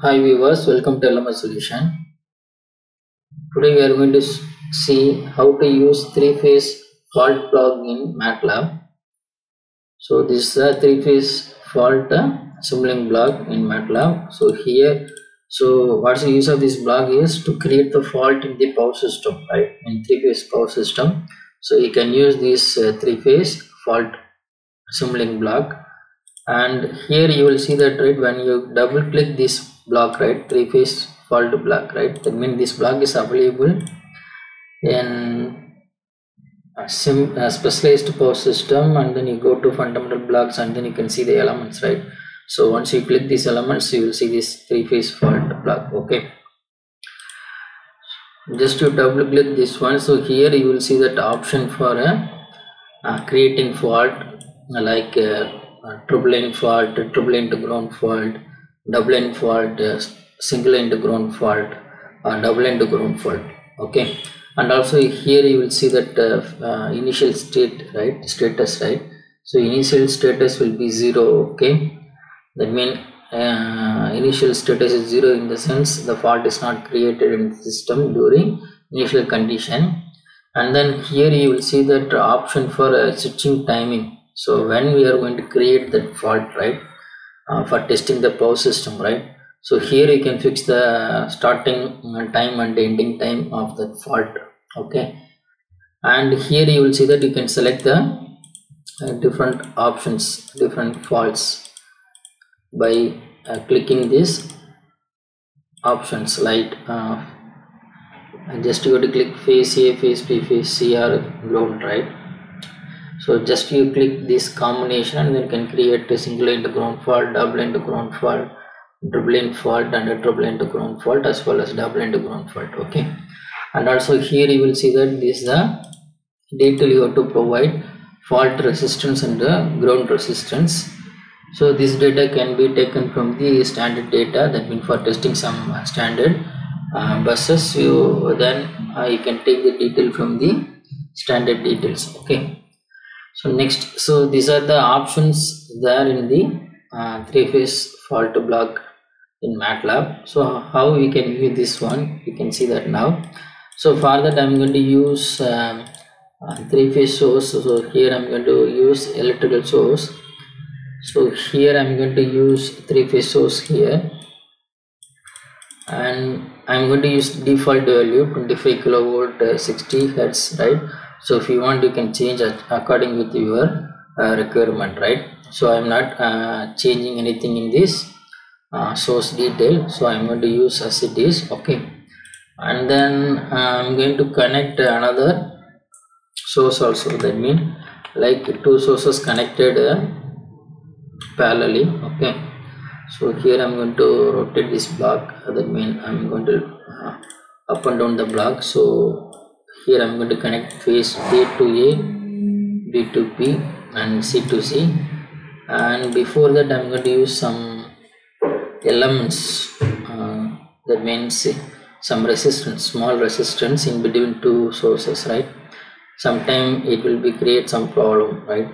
Hi viewers, welcome to LMS solution. Today we are going to see how to use three-phase fault block in MATLAB. So this is a three-phase fault uh, assembling block in MATLAB. So here, so what's the use of this block is to create the fault in the power system, right? In three-phase power system. So you can use this uh, three-phase fault assembling block and here you will see that right when you double click this block right? Three phase fault block right? That means this block is available in a sim a specialized power system and then you go to fundamental blocks and then you can see the elements right? So once you click these elements you will see this three phase fault block okay? Just to double click this one so here you will see that option for a uh, creating fault uh, like uh, uh, triple end fault, triple end ground fault, double end fault, uh, single end ground fault, or double end ground fault. Okay, and also here you will see that uh, uh, initial state right status right. So initial status will be zero. Okay, that means uh, initial status is zero in the sense the fault is not created in the system during initial condition and then here you will see that option for uh, switching timing so when we are going to create that fault right uh, for testing the power system right? So here you can fix the starting uh, time and ending time of the fault okay? And here you will see that you can select the uh, different options different faults by uh, clicking this options like uh, just you go to click phase A, phase B, phase C or ground right so just you click this combination and then you can create a single end ground fault, double end ground fault, triple end fault and a triple end ground fault as well as double end ground fault okay? And also here you will see that this is the detail you have to provide fault resistance and the ground resistance. So this data can be taken from the standard data that means for testing some standard uh, buses. You then uh, you can take the detail from the standard details okay so next so these are the options there in the uh, three phase fault block in matlab. So how we can use this one? You can see that now. So for that i'm going to use um, uh, three phase source. So here i'm going to use electrical source. So here i'm going to use three phase source here. And i'm going to use default value 25 kilovolt uh, 60 hertz right so if you want you can change according with your uh, requirement right? So i'm not uh, changing anything in this uh, source detail. So i'm going to use as it is okay? And then uh, i'm going to connect another source also. That mean like two sources connected uh, parallelly okay? So here i'm going to rotate this block. That mean i'm going to uh, up and down the block. So here i'm going to connect phase a to a b to b and c to c. And before that i'm going to use some elements uh, that means some resistance small resistance in between two sources right? Sometime it will be create some problem right?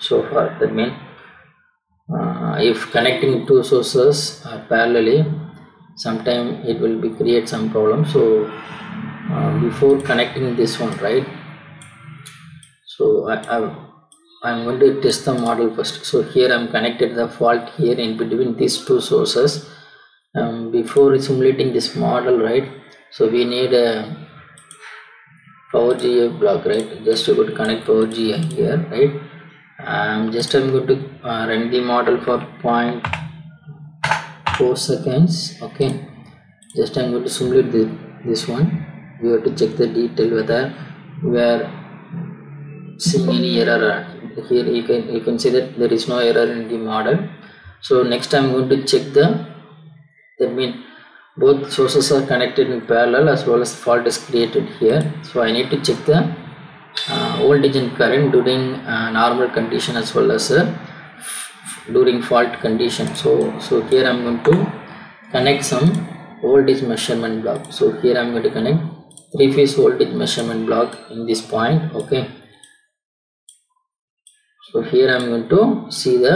So far that means uh, if connecting two sources uh, parallelly sometime it will be create some problem. So uh, before connecting this one right? So I, I I'm going to test the model first. So here I'm connected the fault here in between these two sources. Um, before simulating this model right? So we need a powergui block right? Just to connect powergui here right? Um, just I'm going to uh, run the model for 0.4 seconds okay? Just I'm going to simulate the, this one we have to check the detail whether we are seeing any error. Here you can you can see that there is no error in the model. So next I'm going to check the that means both sources are connected in parallel as well as fault is created here. So I need to check the uh, voltage and current during uh, normal condition as well as uh, during fault condition. So so here i'm going to connect some voltage measurement block. So here i'm going to connect three phase voltage measurement block in this point okay. So here i'm going to see the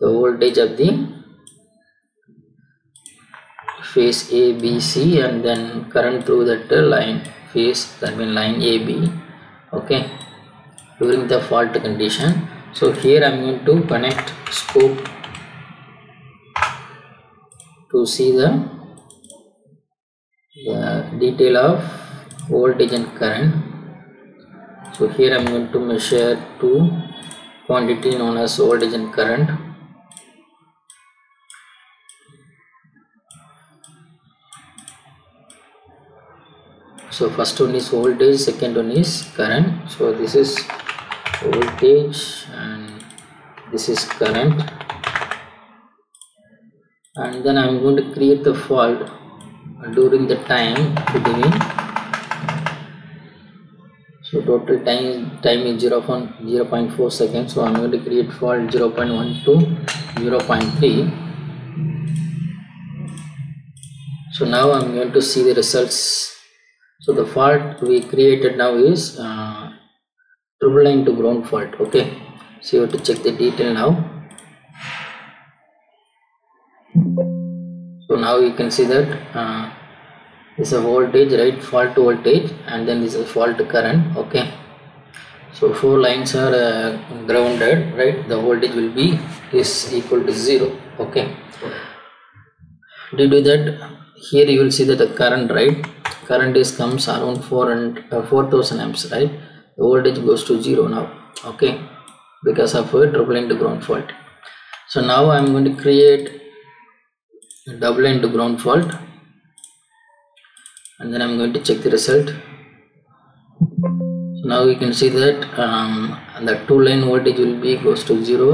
the voltage of the phase a b c and then current through that line phase that means line a b okay. During the fault condition. So here i'm going to connect scope to see the the detail of voltage and current. So here i'm going to measure two quantity known as voltage and current. So first one is voltage second one is current. So this is voltage and this is current. And then I'm going to create the fault during the time between total time time is 0, 0 0.4 seconds. So I'm going to create fault 0 0.1 to 0 0.3 so now I'm going to see the results. So the fault we created now is uh, triple line to ground fault okay? So you have to check the detail now. So now you can see that uh, this is a voltage right? Fault voltage and then this is fault current okay? So four lines are uh, grounded right? The voltage will be is equal to zero okay? Due to that here you will see that the current right? Current is comes around 4 and uh, 4000 amps right? The voltage goes to zero now okay? Because of a triple line to ground fault. So now i'm going to create a double line to ground fault and then i'm going to check the result. So now you can see that um, the two line voltage will be goes to zero.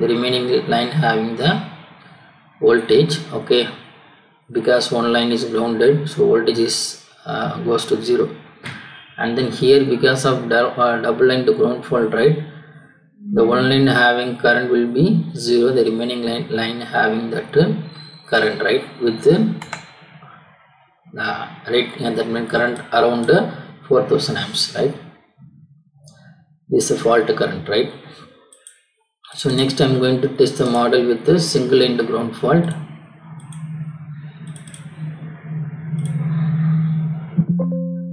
The remaining line having the voltage okay? Because one line is grounded so voltage is uh, goes to zero. And then here because of uh, double line to ground fault right? The one line having current will be zero. The remaining line, line having that uh, current right? With the uh, right and that means current around uh, 4000 amps right? This is fault current right? So next i'm going to test the model with the single end ground fault.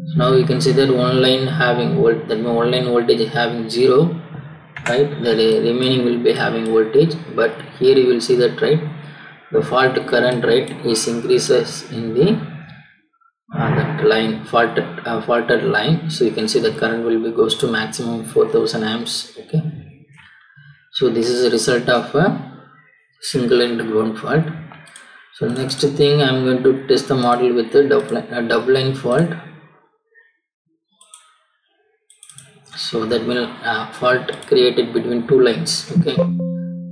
So now you can see that one line having volt that means one line voltage having zero right? The remaining will be having voltage but here you will see that right? The fault current right is increases in the uh, that line faulted uh, faulted line. So you can see the current will be goes to maximum 4000 amps okay? So this is a result of a single end ground fault. So next thing i'm going to test the model with the double, uh, double line fault. So that will uh, fault created between two lines okay?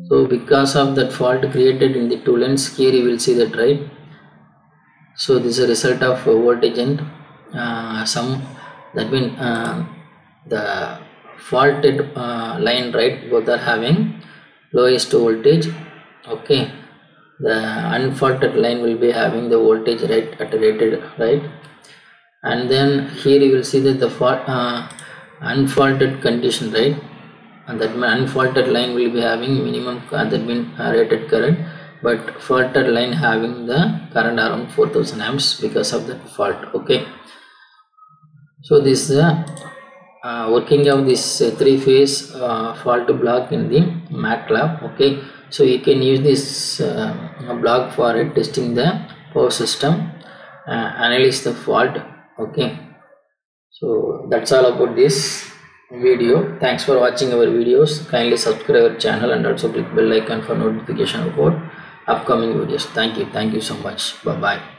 So because of that fault created in the two lines here you will see that right so this is a result of voltage and uh, some that mean uh, the faulted uh, line right? Both are having lowest voltage. Okay. The unfaulted line will be having the voltage right at rated right? And then here you will see that the fault uh, unfaulted condition right? And that unfaulted line will be having minimum uh, that mean uh, rated current but faulted line having the current around 4000 amps because of the fault okay? So this is uh, uh, working of this uh, three phase uh, fault block in the MATLAB okay? So you can use this uh, block for it testing the power system uh, analyze the fault okay? So that's all about this video. Thanks for watching our videos. Kindly subscribe our channel and also click bell icon for notification about upcoming videos. Thank you. Thank you so much. Bye bye